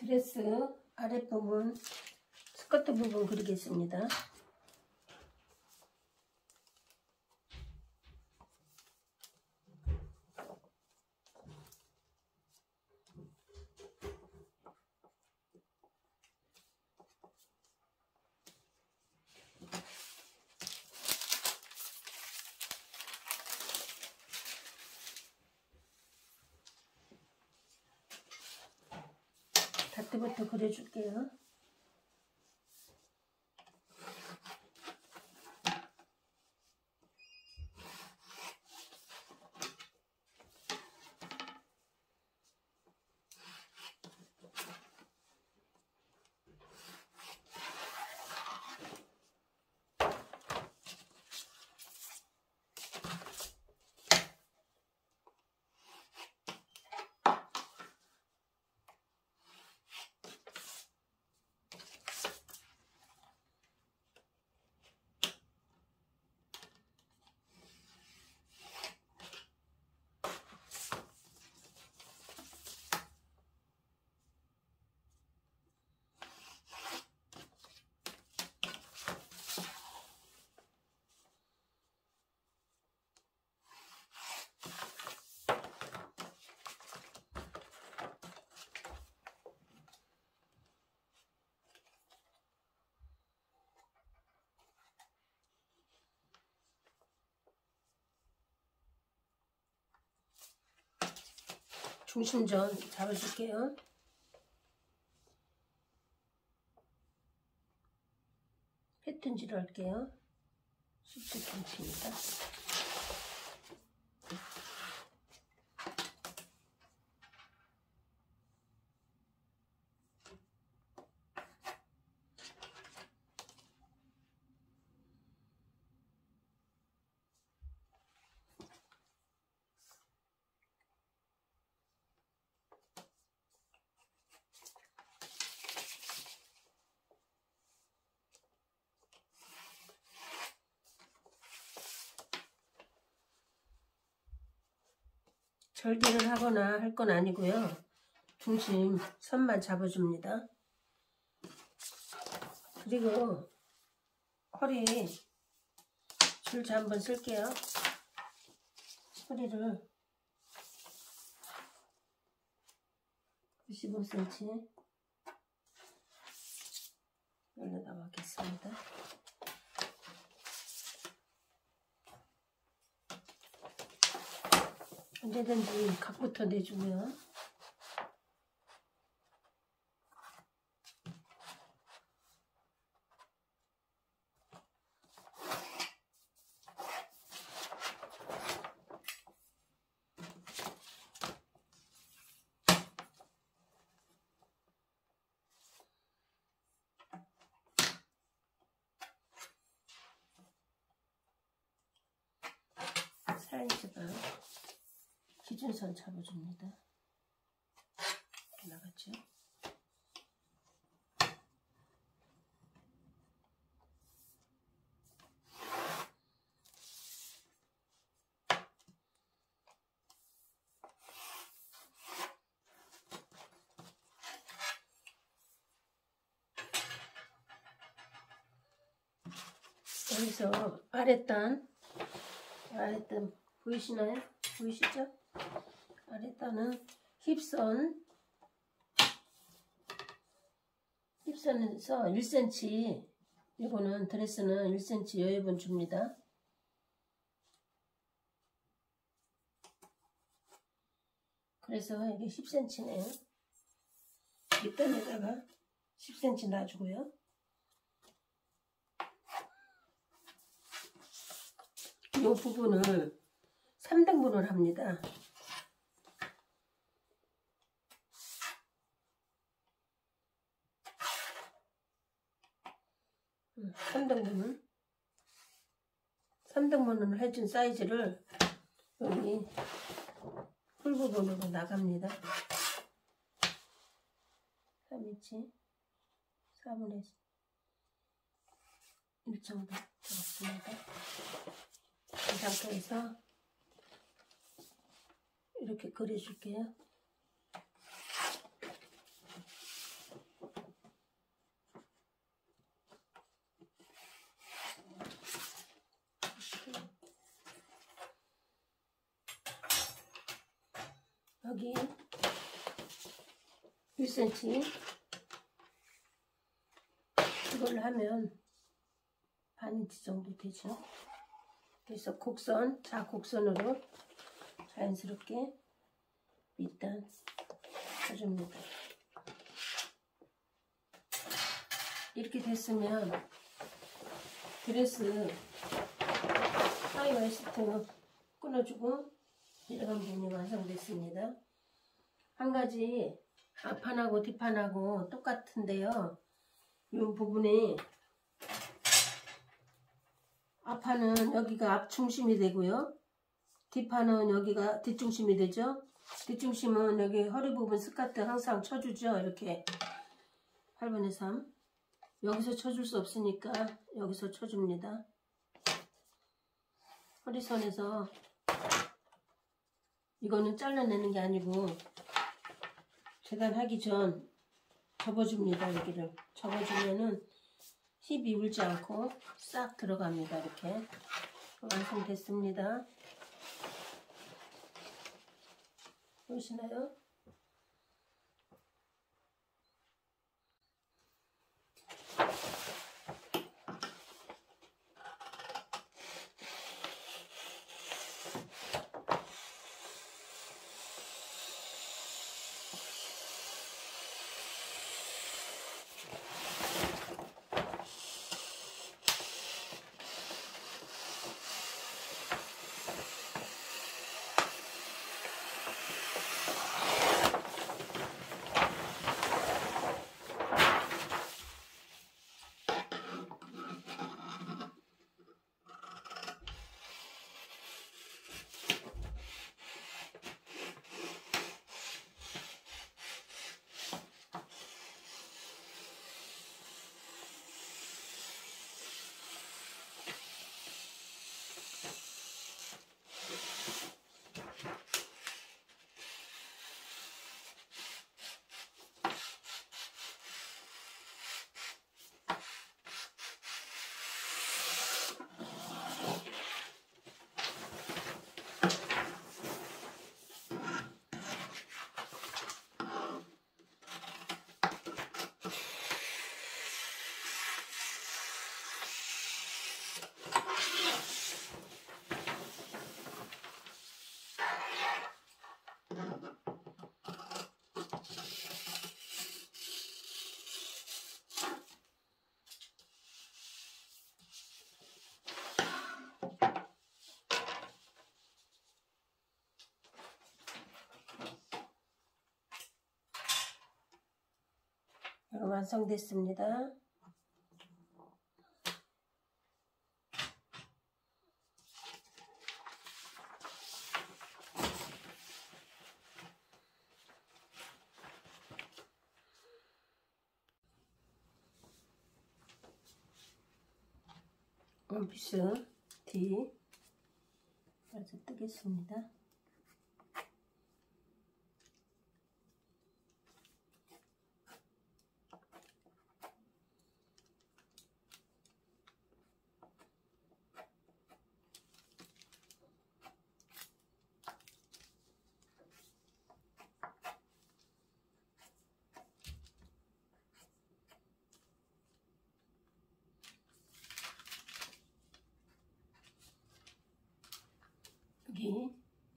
드레스 아랫부분 스커트 부분 그리겠습니다. 다트부터 그려줄게요. 중심점 잡아줄게요. 패턴지로 할게요. 10cm입니다. 절개를 하거나 할 건 아니고요. 중심 선만 잡아줍니다. 그리고 허리 줄자 한번 쓸게요. 허리를 95cm 열려다 하겠습니다. 언제든지 각부터 내주고요. 사이즈가 기준선 잡아줍니다. 이렇게 나갔죠? 여기서 아랫단 아랫단 보이시나요? 보이시죠? 아랫단은 힙선 힙선에서 1cm 이거는 드레스는 1cm 여유분 줍니다. 그래서 이게 10cm네요. 밑단에다가 10cm 놔주고요. 이 부분을 3등분을 합니다. 3등분을 3등분을 해준 사이즈를 여기 풀 부분으로 나갑니다. 3인치 4분의 1 정도 들었습니다. 이 상태에서 이렇게 그려줄게요. 여기 1cm 이걸로 하면 반인치 정도 되죠. 그래서 곡선, 자곡선으로 자연스럽게 밑단 쳐줍니다. 이렇게 됐으면 드레스 high waist 끊어주고 일반 부분이 완성됐습니다. 한 가지 앞판하고 뒷판하고 똑같은데요. 이 부분에 앞판은 여기가 앞중심이 되고요. 뒷판은 여기가 뒷중심이 되죠. 뒷중심은 여기 허리 부분 스카트 항상 쳐주죠. 이렇게 8분의 3 여기서 쳐줄 수 없으니까 여기서 쳐줍니다. 허리선에서 이거는 잘라내는 게 아니고 재단하기 전 접어줍니다. 여기를 접어주면은 힙이 울지 않고 싹 들어갑니다. 이렇게 완성됐습니다. 보시나요? 완성됐습니다. 원피스 뒤 먼저 뜨겠습니다.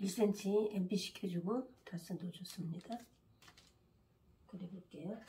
여기 1cm MB 시켜주고 다스 넣어줬습니다. 그려볼게요.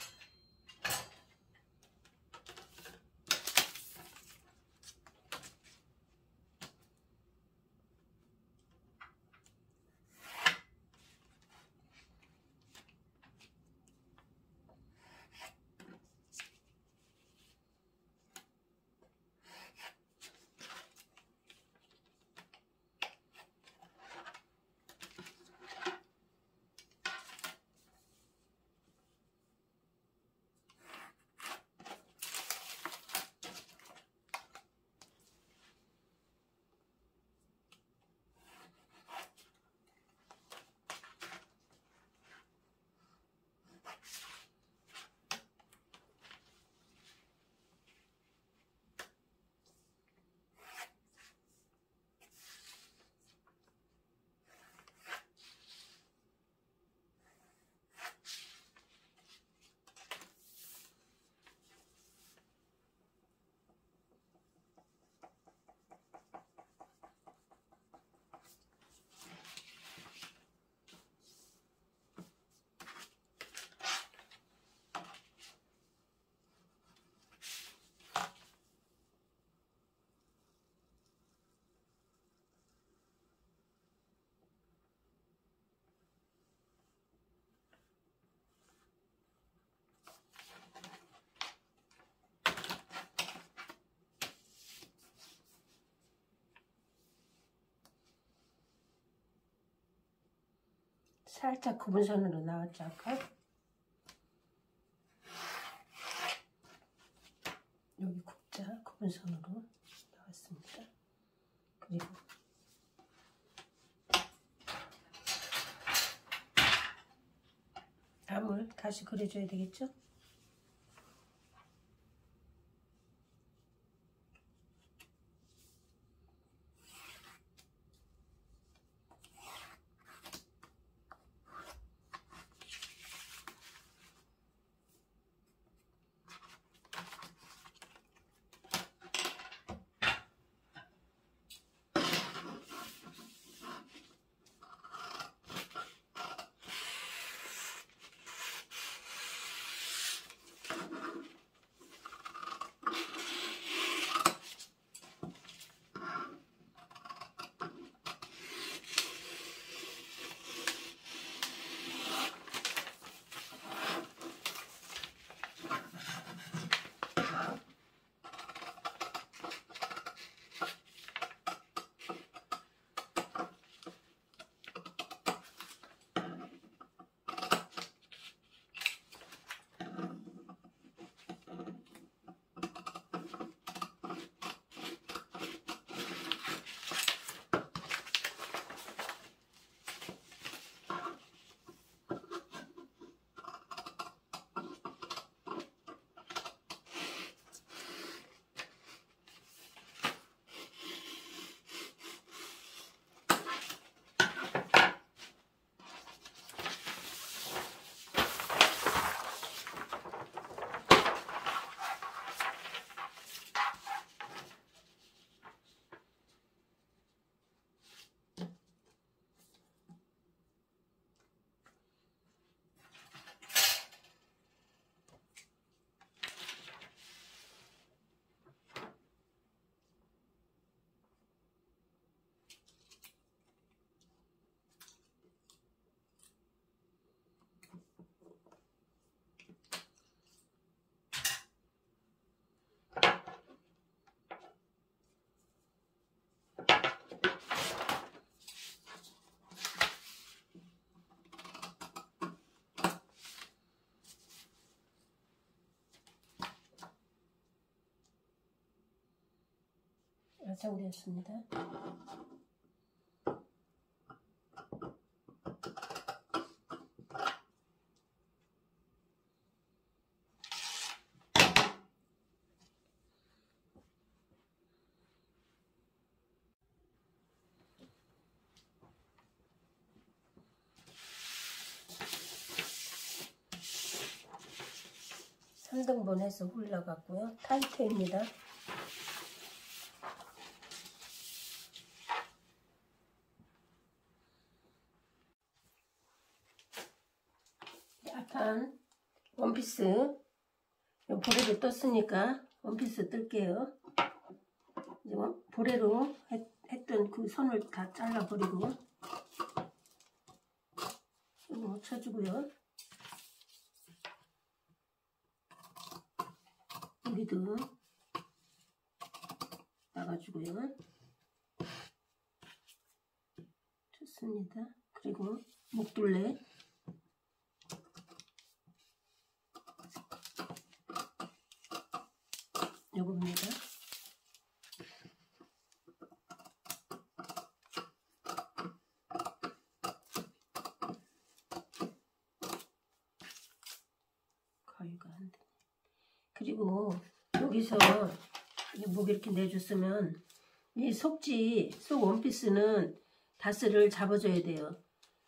살짝 굽은 선으로 나왔죠 아까 여기 굽자 굽은 선으로 나왔습니다. 그리고 암을 다시 그려줘야 되겠죠 완성되었습니다. 삼등분 해서 훌러갔고요. 타이트입니다. 원피스 보레로 떴으니까 원피스 뜰게요. 이제 보레로 했, 했던 그 선을 다 잘라버리고 이거 쳐주고요. 여기도 나가주고요. 좋습니다. 그리고 목둘레 요겁니다. 가위가 안 돼. 그리고 여기서 목 이렇게 내줬으면 이 속지 속 원피스는 다스를 잡아줘야 돼요.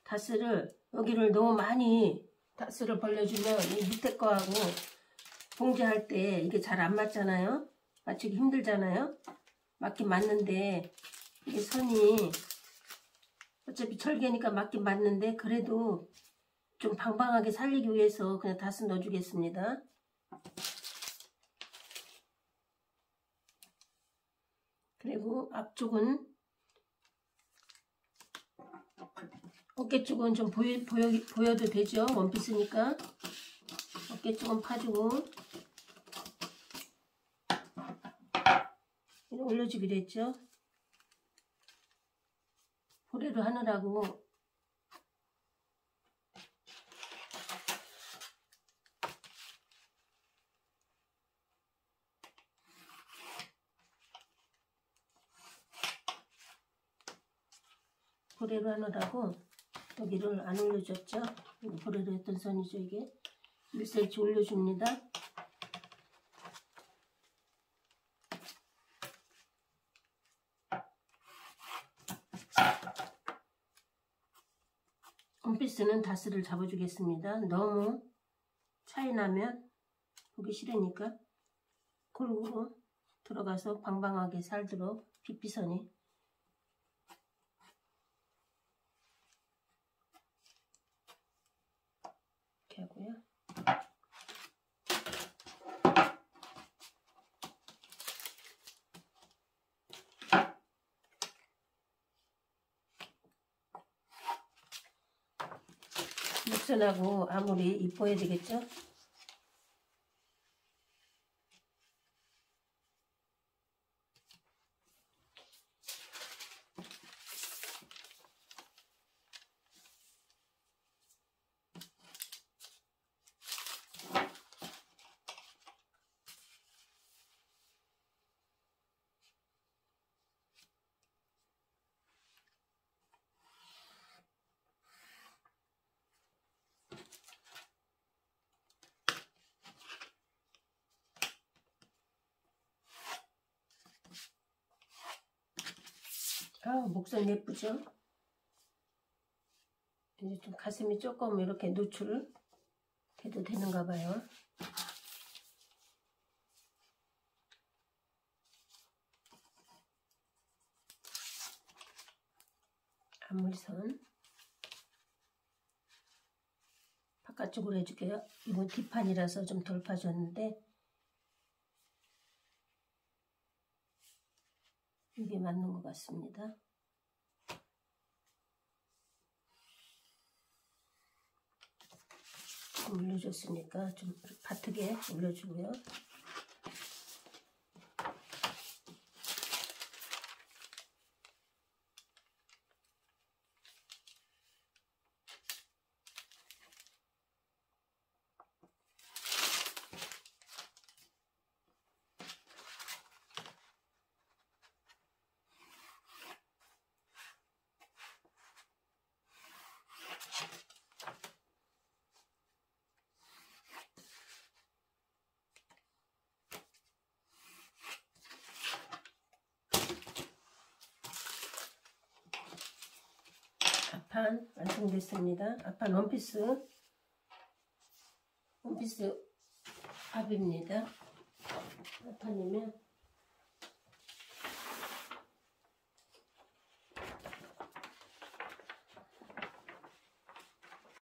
다스를 여기를 너무 많이 다스를 벌려주면 이 밑에 거하고 봉제할 때 이게 잘 안 맞잖아요. 맞추기 힘들잖아요. 맞긴 맞는데 이게 선이 어차피 절개니까 맞긴 맞는데 그래도 좀 방방하게 살리기 위해서 그냥 다스 넣어주겠습니다. 그리고 앞쪽은 어깨 쪽은 좀 보여, 보여, 보여도 되죠. 원피스니까. 어깨 쪽은 파주고 올려주기로 했죠. 보레로 하느라고 보레로 하느라고 여기를 안 올려줬죠. 보레로 했던 선이죠 이게. 1cm 올려줍니다. 원피스는 다스를 잡아주겠습니다. 너무 차이 나면 보기 싫으니까 골고루 들어가서 방방하게 살도록 빗비선이 이렇게 하고요. 목선하고 아무리 이뻐야 되겠죠? 아, 목선 예쁘죠? 이제 좀 가슴이 조금 이렇게 노출 해도 되는가 봐요. 앞물선 바깥쪽으로 해줄게요. 이건 뒷판이라서 좀 덜 파졌는데 이게 맞는 것 같습니다. 올려줬으니까 좀 바트게 올려주고요. 앞판 완성됐습니다. 앞판 원피스 원피스 합입니다. 앞판이면